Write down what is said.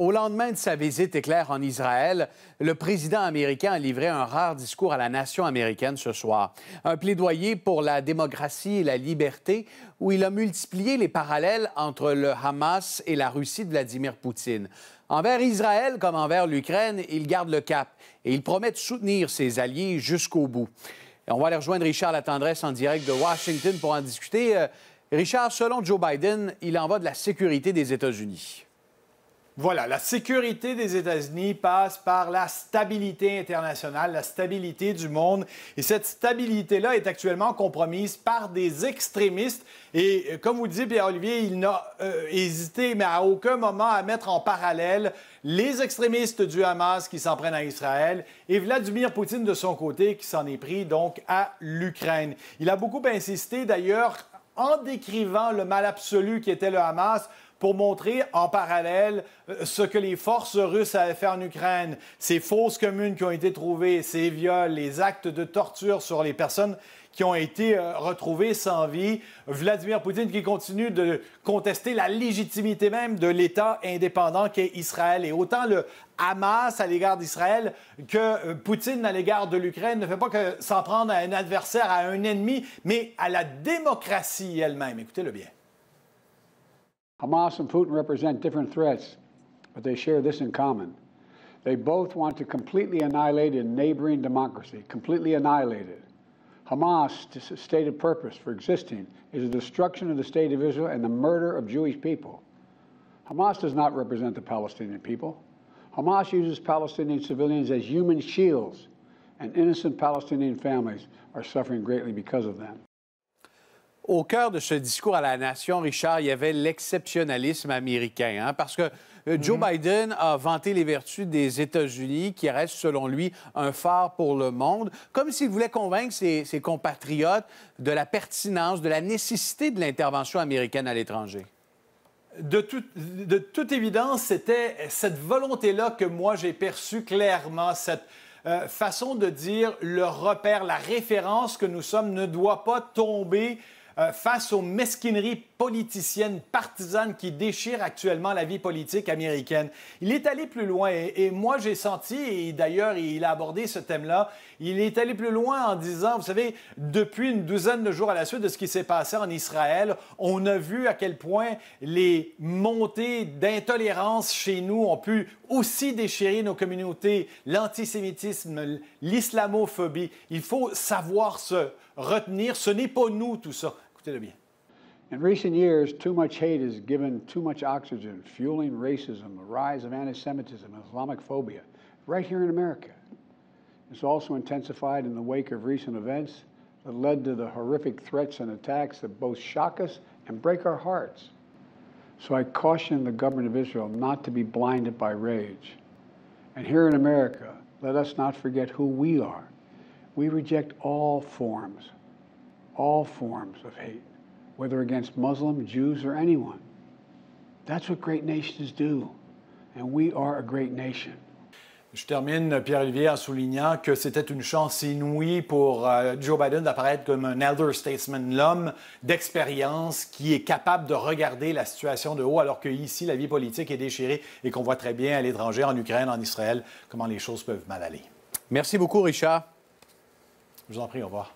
Au lendemain de sa visite éclair en Israël, le président américain a livré un rare discours à la nation américaine ce soir. Un plaidoyer pour la démocratie et la liberté où il a multiplié les parallèles entre le Hamas et la Russie de Vladimir Poutine. Envers Israël comme envers l'Ukraine, il garde le cap et il promet de soutenir ses alliés jusqu'au bout. on va aller rejoindre Richard Latendresse en direct de Washington pour en discuter. Euh, Richard, selon Joe Biden, il en va de la sécurité des États-Unis. Voilà, la sécurité des États-Unis passe par la stabilité internationale, la stabilité du monde. Et cette stabilité-là est actuellement compromise par des extrémistes. Et euh, comme vous le dites, Pierre-Olivier, il n'a euh, hésité, mais à aucun moment, à mettre en parallèle les extrémistes du Hamas qui s'en prennent à Israël et Vladimir Poutine de son côté qui s'en est pris donc à l'Ukraine. Il a beaucoup insisté d'ailleurs en décrivant le mal absolu qui était le Hamas pour montrer en parallèle euh, ce que les forces russes avaient fait en Ukraine, ces fausses communes qui ont été trouvées, ces viols, les actes de torture sur les personnes qui ont été euh, retrouvées sans vie. Vladimir Poutine qui continue de contester la légitimité même de l'État indépendant qu'est Israël. Et autant le Hamas à l'égard d'Israël que euh, Poutine à l'égard de l'Ukraine ne fait pas que s'en prendre à un adversaire, à un ennemi, mais à la démocratie elle-même. Écoutez-le bien. Hamas and Putin represent different threats, but they share this in common. They both want to completely annihilate a neighboring democracy, completely annihilate it. Hamas' stated purpose for existing is the destruction of the state of Israel and the murder of Jewish people. Hamas does not represent the Palestinian people. Hamas uses Palestinian civilians as human shields, and innocent Palestinian families are suffering greatly because of them. Au cœur de ce discours à la nation, Richard, il y avait l'exceptionnalisme américain, hein, parce que euh, Joe mhm. Biden a vanté les vertus des États-Unis, qui restent, selon lui, un phare pour le monde, comme s'il voulait convaincre ses, compatriotes de la pertinence, de la nécessité de l'intervention américaine à l'étranger. De, de, toute évidence, c'était cette volonté-là que moi j'ai perçue clairement, cette euh, façon de dire le repère, la référence que nous sommes ne doit pas tomber euh, face aux mesquineries politiciennes, partisanes qui déchirent actuellement la vie politique américaine. Il est allé plus loin et, moi j'ai senti, et d'ailleurs il a abordé ce thème-là, il est allé plus loin en disant, vous savez, depuis une douzaine de jours à la suite de ce qui s'est passé en Israël, on a vu à quel point les montées d'intolérance chez nous ont pu aussi déchirer nos communautés, l'antisémitisme, l'islamophobie. Il faut savoir se retenir, ce n'est pas nous tout ça. Écoutez-le bien. In recent years, too much hate has given too much oxygen, fueling racism, the rise of anti Semitism, Islamic phobia, right here in America. It's also intensified in the wake of recent events that led to the horrific threats and attacks that both shock us and break our hearts. So I caution the government of Israel not to be blinded by rage. And here in America, let us not forget who we are. We reject all forms, all forms of hate, whether against Muslim, Jews, or anyone. That's what great nations do. And we are a great nation. Je termine, Pierre-Olivier, en soulignant que c'était une chance inouïe pour euh, Joe Biden d'apparaître comme un elder statesman, l'homme d'expérience qui est capable de regarder la situation de haut, alors qu'ici, la vie politique est déchirée et qu'on voit très bien à l'étranger, en Ukraine, en Israël, comment les choses peuvent mal aller. Merci beaucoup, Richard. Je vous en prie, au revoir.